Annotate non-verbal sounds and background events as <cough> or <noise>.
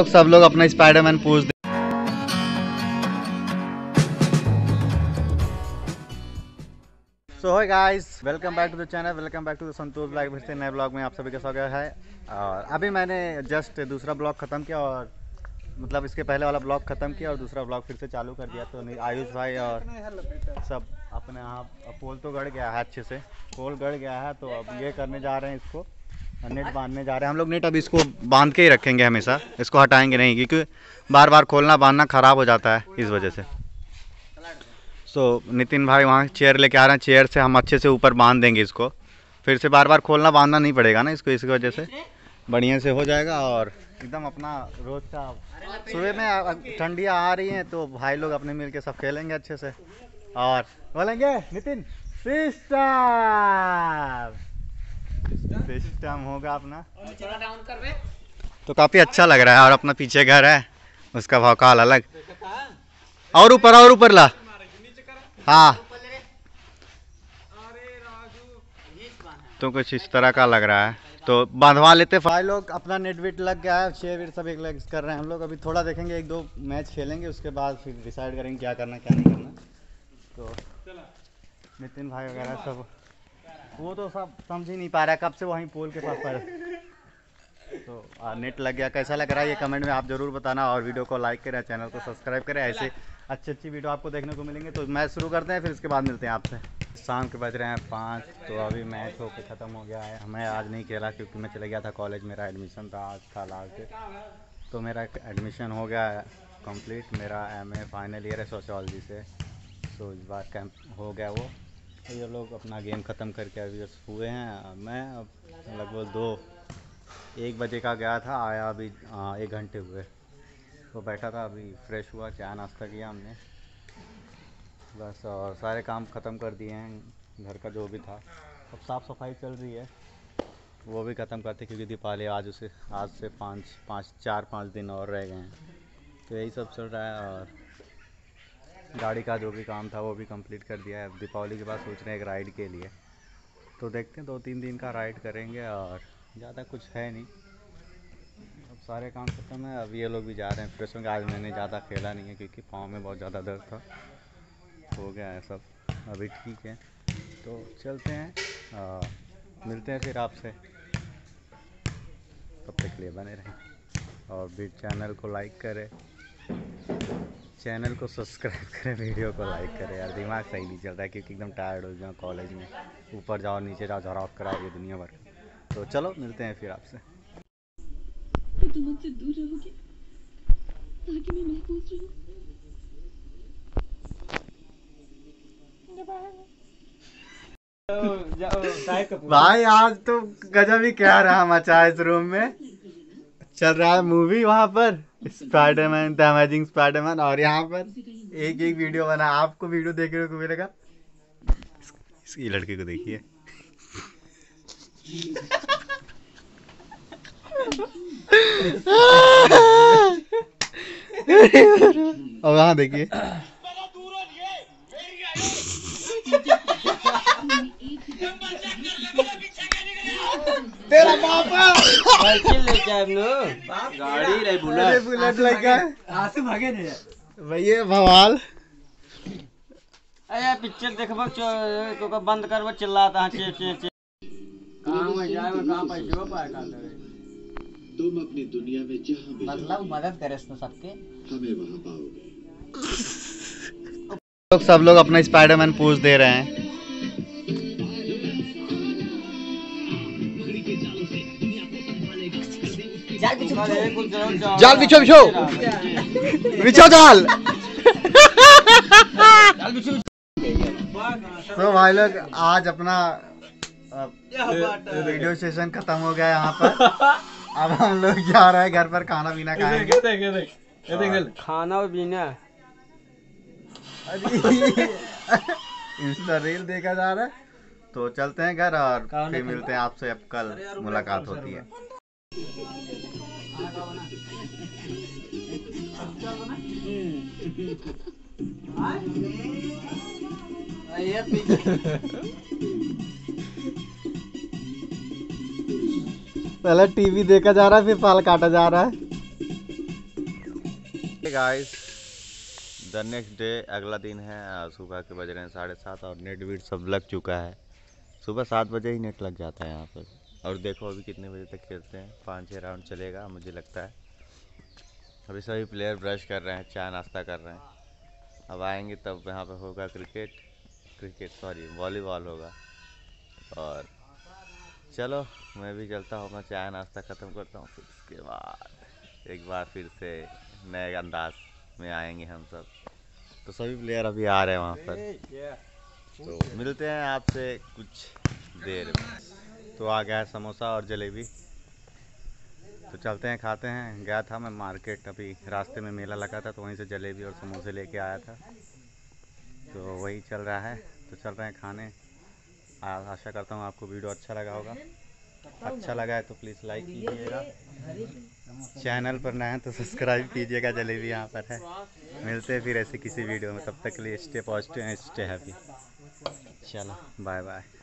लोग सब लोग अपना स्पाइडरमैन पूछ दे so hi guys welcome back to the channel welcome back to the Santosh blog फिर से नए ब्लॉग में आप सभी का स्वागत है। और अभी मैंने जस्ट दूसरा ब्लॉग ख़त्म किया और मतलब इसके पहले वाला ब्लॉग ख़त्म किया और दूसरा ब्लॉग फिर से चालू कर दिया। तो आयुष भाई और सब अपने यहाँ पोल तो गड़ गया है अच्छे से, पोल गड़ गया है तो अब ये करने जा रहे हैं इसको। नेट बांधने जा रहे हैं। हम लोग नेट अब इसको बाँध के ही रखेंगे हमेशा। इसको हटाएँगे नहीं क्योंकि बार बार खोलना बांधना ख़राब हो जाता है इस वजह से। सो so, नितिन भाई वहाँ चेयर लेके आ रहे हैं। चेयर से हम अच्छे से ऊपर बाँध देंगे इसको। फिर से बार बार खोलना बांधना नहीं पड़ेगा ना इसको इसकी वजह से। बढ़िया से हो जाएगा और एकदम अपना रोज का सुबह में ठंडियाँ आ रही हैं तो भाई लोग अपने मिल के सब खेलेंगे अच्छे से। और बोलेंगे नितिन सिस्टम होगा अपना। तो काफ़ी अच्छा लग रहा है और अपना पीछे घर है उसका भौकाल अलग। और ऊपर और ऊपर ला। हाँ। तो कुछ इस तरह का लग रहा है। तो बांधवा लेते भाई लोग अपना नेट वेट लग गया है शेयर वेट सब एक लग कर रहे हैं हम लोग। अभी थोड़ा देखेंगे एक दो मैच खेलेंगे उसके बाद फिर डिसाइड करेंगे क्या करना क्या नहीं करना। तो नितिन भाई वगैरह सब वो तो सब समझ ही नहीं पा रहा कब से वहीं पोल के पास पड़े। तो आ, नेट लग गया। कैसा लग रहा है ये कमेंट में आप ज़रूर बताना और वीडियो को लाइक करें चैनल को सब्सक्राइब करें। ऐसे अच्छी अच्छी वीडियो आपको देखने को मिलेंगे। तो मैच शुरू करते हैं फिर इसके बाद मिलते हैं आपसे। शाम के बज रहे हैं पाँच तो अभी मैच होके ख़त्म हो गया है। हमें आज नहीं खेला क्योंकि मैं चले गया था कॉलेज मेरा एडमिशन था आज था लास्ट तो मेरा एडमिशन हो गया कंप्लीट मेरा एमए फाइनल ईयर है सोशोलॉजी से। तो इस बार कैंप हो गया वो। ये लोग अपना गेम ख़त्म करके अभी हुए हैं। मैं अब लगभग दो एक बजे का गया था आया अभी हाँ, एक घंटे हुए। तो बैठा था अभी फ्रेश हुआ चाय नाश्ता किया हमने। बस और सारे काम ख़त्म कर दिए हैं घर का जो भी था। अब साफ़ सफ़ाई चल रही है। वो भी ख़त्म करते क्योंकि दीपावली आज उसे आज से पाँच पाँच चार पाँच दिन और रह गए हैं। तो यही सब चल रहा है और गाड़ी का जो भी काम था वो भी कंप्लीट कर दिया है। अब दीपावली के बाद सोच रहे हैं एक राइड के लिए। तो देखते हैं दो तीन दिन का राइड करेंगे और ज़्यादा कुछ है नहीं। अब सारे काम खत्म है अब ये लोग भी जा रहे हैं फ्रेश होंगे आज मैंने ज़्यादा खेला नहीं है क्योंकि पाँव में बहुत ज़्यादा दर्द था। हो गया है सब अभी ठीक है। तो चलते हैं आ, मिलते हैं फिर आपसे। तब तक के लिए बने रहें। और भी चैनल को लाइक करें। चैनल को सब्सक्राइब करें वीडियो को लाइक करें। यार दिमाग सही नहीं चल रहा है क्योंकि एकदम टायर्ड हो गया कॉलेज में। ऊपर जाओ नीचे जाओ झराव कराओगे दुनिया भर। तो चलो मिलते हैं फिर आपसे। तुम मुझसे दूर रहोगे ताकि मैं महफूज रहूँ। भाई आज तो गजब ही क्या रहा मचा इस रूम में। चल रहा है मूवी वहाँ पर? स्पाइडरमैन द अमेजिंग स्पाइडरमैन और यहाँ पर? एक एक वीडियो बना। आपको वीडियो देखने को? मिलेगा लगा इसकी लड़के को देखिए। <laughs> और वहाँ देखिए। साइकिल लेके आए हम गाड़ी अरे बुलेट बुलेट लगा आँसू भागे नहीं भैया भवाल। अरे पिक्चर देखबो चो को बंद करबो चिल्लाता है चे चे चे। कहाँ में जाए में कहाँ पैसे हो पाए का करे तुम अपनी दुनिया में जहाँ भी मतलब मदद करे इसमें सबके। हमें वहाँ पाओगे। लोग सब लोग अपना स्पाइडरमैन पूछ दे रहे हैं। जाल बिछो, बिछो। बिछो जाल। तो भाई लोग आज अपना वीडियो सेशन खत्म हो गया यहाँ पर। अब हम लोग जा रहे हैं घर पर खाना पीना खाएँगे खाना। और पीना। <laughs> इंस्टा रील देखा जा रहा है। तो चलते हैं घर और फिर मिलते हैं आपसे अब कल मुलाकात होती है? <laughs> पहले टीवी देखा जा रहा है, फिर पाल काटा जा रहा है। गाइस द नेक्स्ट डे अगला दिन है सुबह के बज रहे हैं साढ़े सात और नेट वीट सब लग चुका है। सुबह सात बजे ही नेट लग जाता है यहाँ पर। और देखो अभी कितने बजे तक खेलते हैं। पाँच छः राउंड चलेगा मुझे लगता है। अभी सभी प्लेयर ब्रश कर रहे हैं चाय नाश्ता कर रहे हैं। अब आएँगे तब यहाँ पे होगा क्रिकेट क्रिकेट सॉरी वॉलीबॉल होगा। और चलो मैं भी चलता हूँ अपना चाय नाश्ता ख़त्म करता हूँ। फिर उसके बाद एक बार फिर से नए अंदाज में आएँगे हम सब। तो सभी प्लेयर अभी आ रहे हैं वहाँ पर। तो मिलते हैं आपसे कुछ देर में। तो आ गया है समोसा और जलेबी। तो चलते हैं, खाते हैं। गया था मैं मार्केट, अभी रास्ते में मेला लगा था तो वहीं से जलेबी और समोसे लेके आया था। तो वही चल रहा है। तो चल रहे हैं खाने। आशा करता हूँ आपको वीडियो अच्छा लगा होगा। अच्छा लगा है तो प्लीज़ लाइक कीजिएगा। चैनल पर नए हैं तो सब्सक्राइब कीजिएगा। जलेबी यहाँ पर है। मिलते हैं फिर ऐसे किसी वीडियो में। तब तक के लिए स्टे पॉजिटिव स्टे हैप्पी चलो बाय बाय